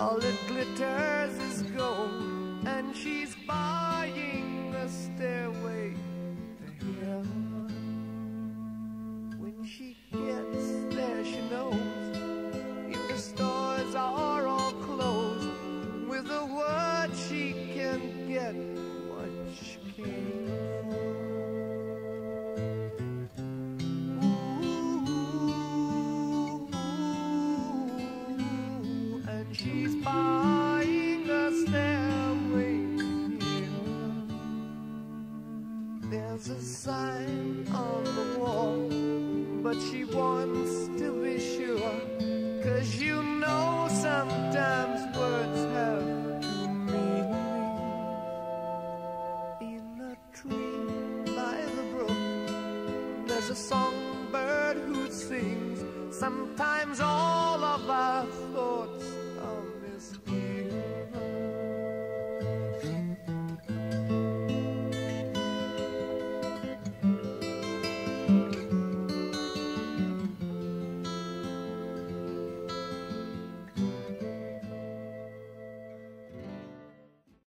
All that glitters is There's a sign on the wall, but she wants to be sure. Cause you know sometimes words have to In a tree by the brook, there's a songbird who sings. Sometimes all of our thoughts are misused.